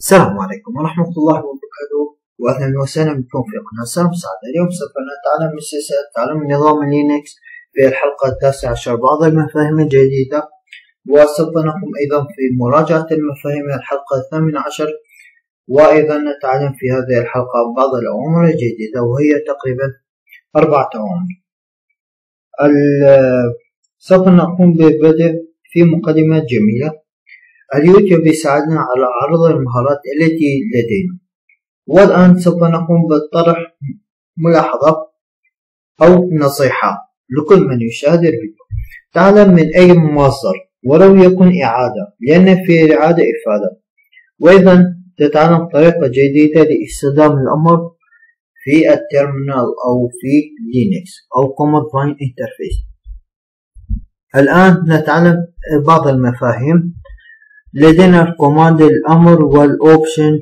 السلام عليكم ورحمة الله وبركاته. وأهلا وسهلا بكم في قناة سلام سعادة اليوم سوف نتعلم من سلسلة تعلم نظام لينكس في الحلقة التاسعة عشر بعض المفاهيم الجديدة. وسوف نقوم أيضا في مراجعة المفاهيم الحلقة الثامنة عشر. وأيضا نتعلم في هذه الحلقة بعض الأوامر الجديدة وهي تقريبا أربعة أوامر سوف نقوم ببدء في مقدمة جميلة. اليوتيوب يساعدنا على عرض المهارات التي لدينا. والآن سوف نقوم بطرح ملاحظة أو نصيحة لكل من يشاهد الفيديو. تعلم من أي مصدر ولو يكن إعادة لأن في الإعادة إفادة. وأيضا تتعلم طريقة جديدة لاستخدام الأمر في التيرمينال أو في لينكس أو Command Line Interface. الآن نتعلم بعض المفاهيم لدينا ال command الأمر وال option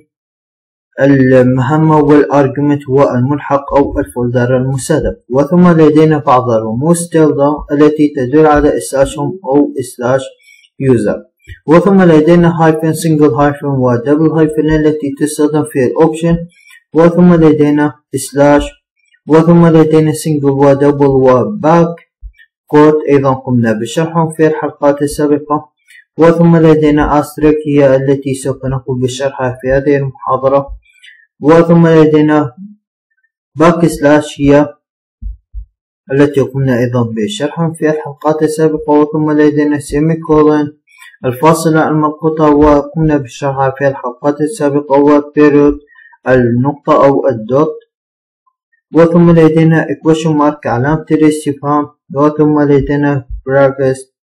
المهمة وال argument والملحق أو ال folder المستهدف. وثم لدينا بعض الرموز tilde التي تدل على slash أو slash user وثم لدينا hyphen single hyphen و double hyphen التي تستخدم في ال option وثم لدينا slash وثم لدينا single و double و back quote أيضا قمنا بشرحهم في الحلقات السابقة. وثم لدينا asterisk هي التي سوف نقوم بشرحها في هذه المحاضرة. وثم لدينا backslash هي التي قمنا أيضا بشرحها في الحلقات السابقة. وثم لدينا semicolon الفاصلة المنقوطة وقمنا بشرحها في الحلقات السابقة. و period النقطة أو الدوت. وثم لدينا equation mark علامة الاستفهام. وثم لدينا brackets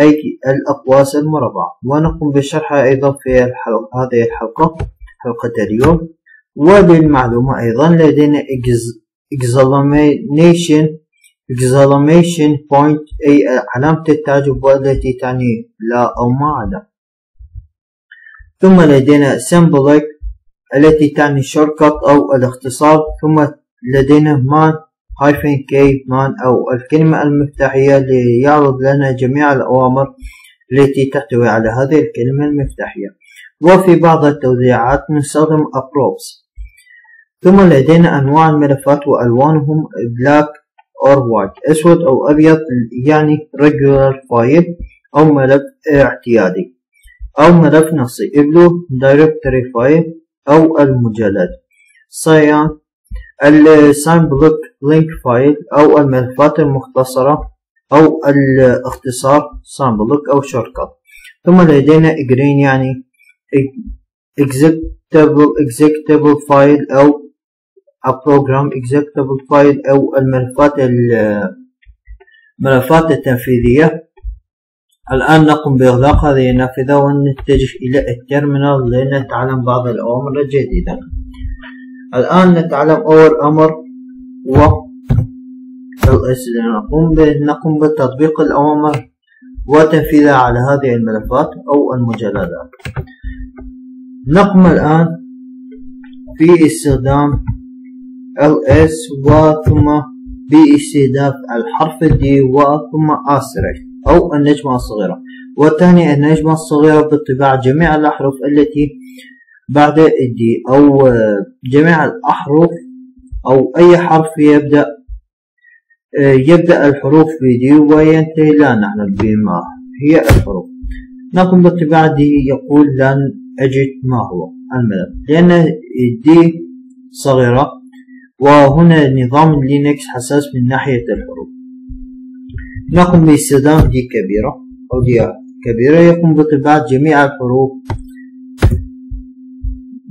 أي الأقواس المربعة. ونقوم بشرحها أيضا في الحلقة هذه الحلقة حلقة اليوم. وللمعلومة أيضا لدينا examination exclamation point أي علامة التعجب والتي تعني لا أو ما عدا. ثم لدينا symbolic التي تعني shortcut أو الاختصار. ثم لدينا man hyphen k مان أو الكلمة المفتاحية ليعرض لنا جميع الأوامر التي تحتوي على هذه الكلمة المفتاحية. وفي بعض التوزيعات نستخدم apropos ثم لدينا أنواع الملفات وألوانهم black or white. أسود أو أبيض يعني regular file أو ملف اعتيادي. أو ملف نصي. Blue directory file أو المجلد. Cyan ال symbolic link file أو الملفات المختصرة أو الاختصار symbolic أو shortcut ثم لدينا green يعني executable executable file أو program executable file أو الملفات الملفات التنفيذية. الآن نقوم بإغلاق هذه النافذة ونتجه إلى التيرمينال لنتعلم بعض الأوامر الجديدة. الآن نتعلم أول أمر و نقوم نقوم بتطبيق الأوامر وتنفيذها على هذه الملفات أو المجلدات. نقوم الآن في استخدام ls وثم باستهداف الحرف D وثم asterisk أو النجمة الصغيرة. والثاني النجمة الصغيرة باتباع جميع الأحرف التي بعد دي أو جميع الأحرف أو أي حرف يبدأ يبدأ الحروف بدي وينتهي لا نعلم بما هي الحروف. نقوم باتباع دي يقول لن أجد ما هو الملف لأن d صغيرة وهنا نظام لينكس حساس من ناحية الحروف. نقوم باستخدام D كبيرة أو D كبيرة يقوم بطباعة جميع الحروف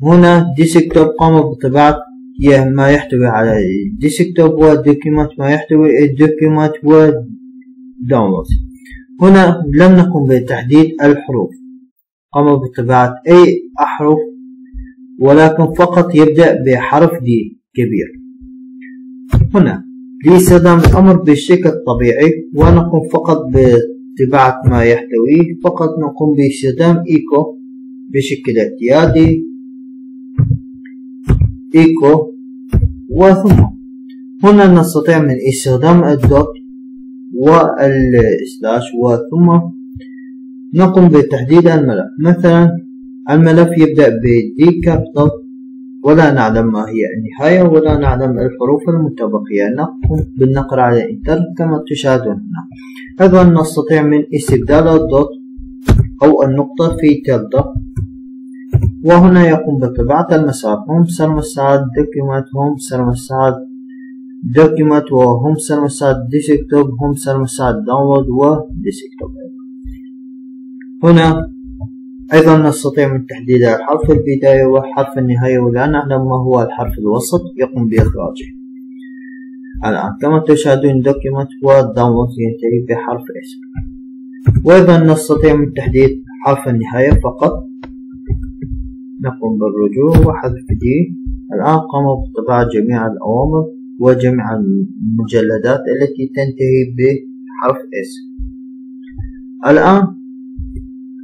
هنا desktop قام بطباعة ما يحتوي على desktop و document ما يحتوي ال document و download هنا لم نقم بتحديد الحروف. قام بطباعة أي أحرف ولكن فقط يبدأ بحرف دي كبير. هنا لاستخدام الأمر بالشكل الطبيعي ونقوم فقط بطباعة ما يحتويه فقط نقوم باستخدام إيكو بشكل اعتيادي. إيكو وثم هنا نستطيع من استخدام ال dot وال slash وثم نقوم بتحديد الملف مثلا الملف يبدأ ب D capital. ولا نعلم ما هي النهاية ولا نعلم الحروف المتبقية نقوم بالنقر على enter كما تشاهدون هنا أيضا نستطيع من استبدال ال dot أو النقطة في tilde وهنا يقوم بطباعة المسار هم سرمساد document هم سرمساد document وهم سرمساد desktop هم سرمساد download و desktop هنا أيضا نستطيع من تحديد حرف البداية وحرف النهاية ولا نعلم ما هو الحرف الوسط. يقوم بإخراجه. الآن كما تشاهدون document وال download ينتهي بحرف s. وأيضا نستطيع من تحديد حرف النهاية فقط. نقوم بالرجوع وحذف D الآن قام بطباعة جميع الأوامر وجميع المجلدات التي تنتهي بحرف اسم الآن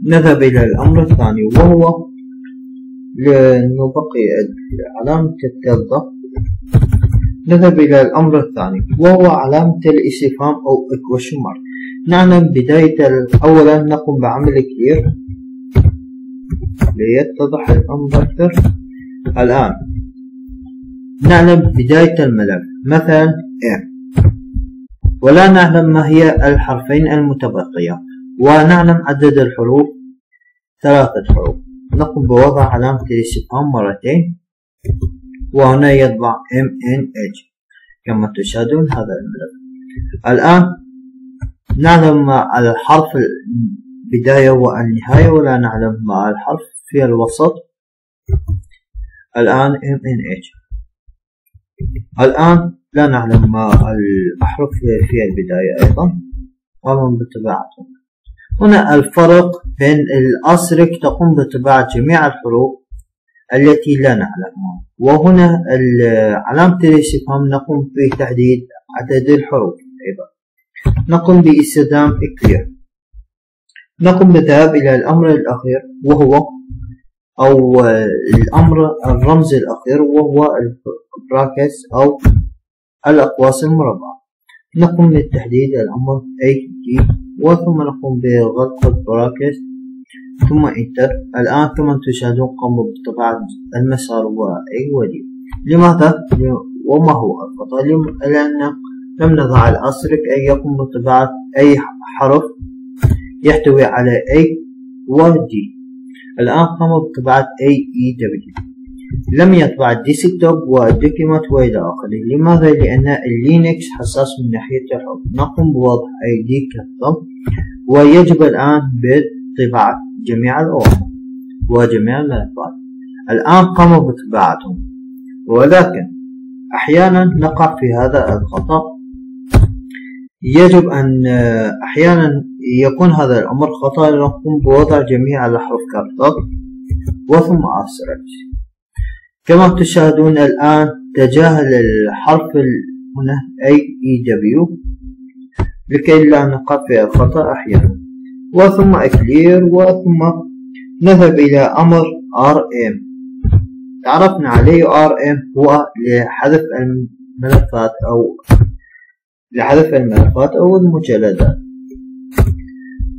نذهب إلى الأمر الثاني وهو لنبقي علامة التلضة نذهب إلى الأمر الثاني وهو علامة الاستفهام أو question mark. نعلم بداية أولا نقوم بعمل كلير ليتضح الأمر أكثر. الآن نعلم بداية الملف. مثلا M ولا نعلم ما هي الحرفين المتبقية ونعلم عدد الحروف. ثلاثة حروف. نقوم بوضع علامة الاستفهام مرتين وهنا يطبع MNH كما تشاهدون هذا الملف. الآن نعلم الحرف البداية والنهاية ولا نعلم مع الحرف في الوسط. الآن MNH الآن لا نعلم ما الأحرف في البداية أيضا. ومن بطباعتهم هنا الفرق بين الأسرك تقوم بطباعة جميع الحروف التي لا نعلمها وهنا علامة الاستفهام نقوم بتحديد عدد الحروف أيضا. نقوم باستخدام clear نقوم بالذهاب إلى الأمر الأخير وهو أو الأمر الرمز الأخير وهو البراكس أو الأقواس المربعة. نقوم بتحديد الأمر A D وثم نقوم بغلق البراكت ثم إنتر. الآن كما تشاهدون قاموا بطباعة المسار وأي ودي لماذا؟ وما هو الخطأ؟ لأن لم نضع الأسرك أن يقوم بطباعة أي حرف. يحتوي على A و D. الآن قاموا بطباعة A E W. لم يطبع الديسكتوب والدوكيمنت وإلى آخره. لماذا؟ لأن اللينكس حساس من ناحية الحروف. نقوم بوضع أي دي كالضم ويجب الآن بطباعة جميع الأوامر وجميع الملفات الآن قاموا بطباعتهم. ولكن أحيانا نقع في هذا الخطأ يجب أن أحيانا يكون هذا الأمر خطأ نقوم بوضع جميع الأحرف كالضغط وثم أرسل كما تشاهدون الآن تجاهل الحرف هنا أي إي دبليو لكي لا نقع في الخطأ أحيانا. وثم إكلير وثم نذهب إلى أمر rm تعرفنا عليه rm هو لحذف الملفات أو لحذف الملفات أو المجلدات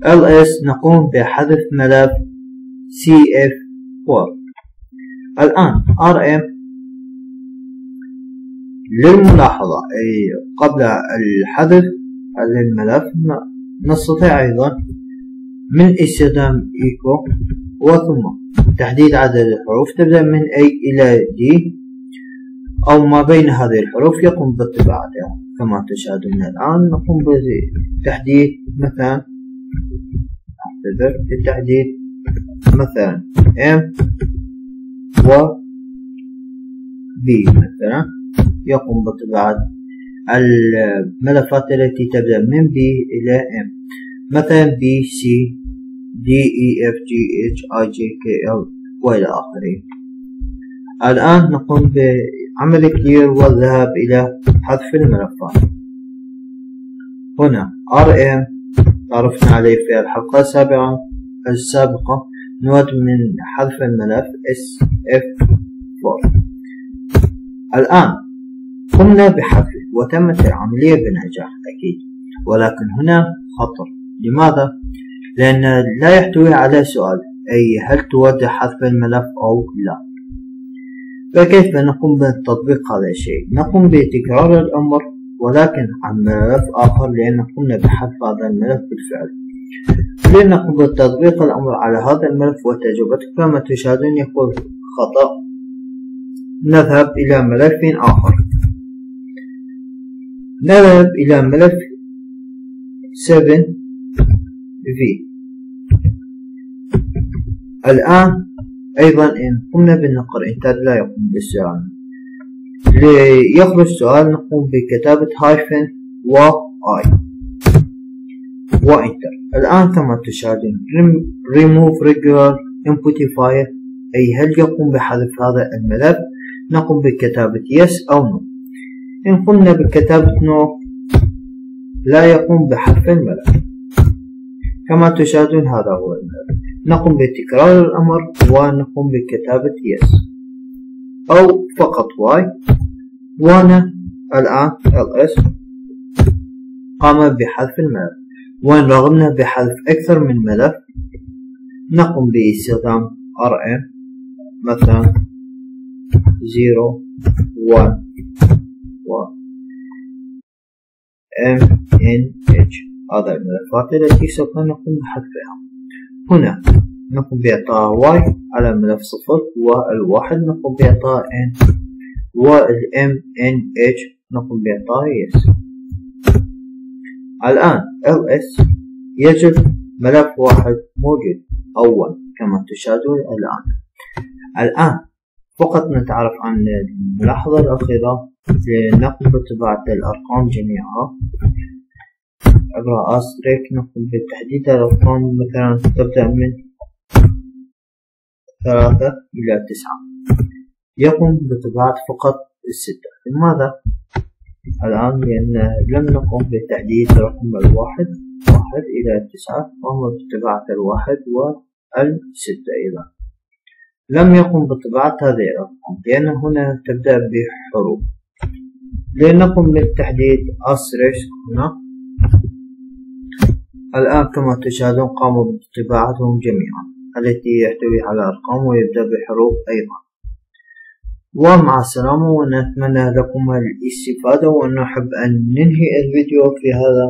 ls نقوم بحذف ملف cf4 الآن RM للملاحظة أي قبل الحذف للملف نستطيع أيضا من استخدام إيكو وثم تحديد عدد الحروف تبدأ من A إلى D. أو ما بين هذه الحروف يقوم بطباعتها كما تشاهدون الآن نقوم بتحديد مثلا بتحديد مثلا M و B مثلا. يقوم بطباعة الملفات التي تبدأ من B إلى M. مثلا B C D E F G H I J K L وإلى آخره. الآن نقوم بعمل كلير والذهاب إلى حذف الملفات هنا RM تعرفنا عليه في الحلقة السابقة السابقة نود من حذف الملف SF4 الآن قمنا بحذفه وتمت العملية بنجاح أكيد ولكن هنا خطر. لماذا؟ لأن لا يحتوي على سؤال أي هل تود حذف الملف أو لا؟ فكيف نقوم بتطبيق هذا الشيء؟ نقوم بتكرار الأمر ولكن عن ملف آخر لأن قمنا بحذف هذا الملف بالفعل. لنقوم بتطبيق الأمر على هذا الملف وتجربته كما تشاهدون يقول خطأ. نذهب إلى ملف آخر. نذهب إلى ملف 7 v الآن أيضا إن قمنا بالنقر إنتر لا يقوم بالسؤال. ليخرج سؤال نقوم بكتابة هايفن و I. وإنتر. الآن كما تشاهدون remove regular inputifier أي هل يقوم بحذف هذا الملف؟ نقوم بكتابة yes أو no. إن قمنا بكتابة no لا يقوم بحذف الملف. كما تشاهدون هذا هو الملف. نقوم بتكرار الأمر ونقوم بكتابة yes أو فقط y وأنا الآن ls قام بحذف الملف وإن رغبنا بحذف أكثر من ملف نقوم باستخدام rm مثلا 0 1 و mnh هذا الملفات التي سوف نقوم بحذفها. هنا نقوم بإعطاء y على ملف صفر والواحد نقوم بإعطاء n والm n h نقوم بإعطاء yes الآن ls يجد ملف واحد موجود أول كما تشاهدون الآن. الآن فقط نتعرف عن الملاحظة الأخيرة لنقوم بطباعة الأرقام جميعها عبر أستريك نقوم بتحديد الأرقام مثلا تبدأ من ثلاثة إلى تسعة. يقوم بطباعة فقط الستة. لماذا؟ الآن لأن لم نقم بتحديد رقم الواحد واحد إلى تسعة وهو بطباعة الواحد والستة أيضا. لم يقم بطباعة هذه الأرقام لأن هنا تبدأ بحروف. لنقم بالتحديد أسرش هنا. الآن كما تشاهدون قاموا بطباعتهم جميعا التي يحتوي على أرقام ويبدأ بحروف أيضا. ومع السلامة ونتمنى لكم الاستفادة ونحب أن ننهي الفيديو في هذا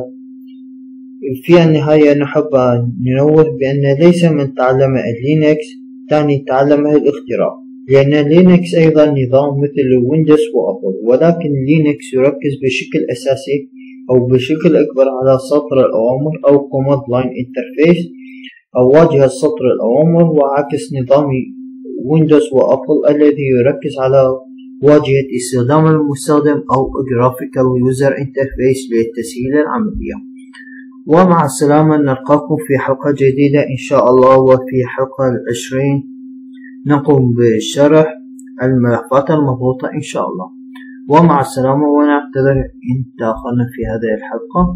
في النهاية نحب أن ننوه بأن ليس من تعلم اللينكس تعني تعلمه الاختراع. لأن لينكس أيضا نظام مثل ويندوز وأبل ولكن لينكس يركز بشكل أساسي أو بشكل أكبر على سطر الأوامر أو command line interface أو واجهة سطر الأوامر وعكس نظام ويندوز وأبل الذي يركز على واجهة استخدام المستخدم أو graphical user interface لتسهيل العملية. ومع السلامة نلقاكم في حلقة جديدة إن شاء الله. وفي حلقة العشرين نقوم بشرح الملفات المضغوطة إن شاء الله. ومع السلامة ونعتذر إن تأخرنا في هذه الحلقة.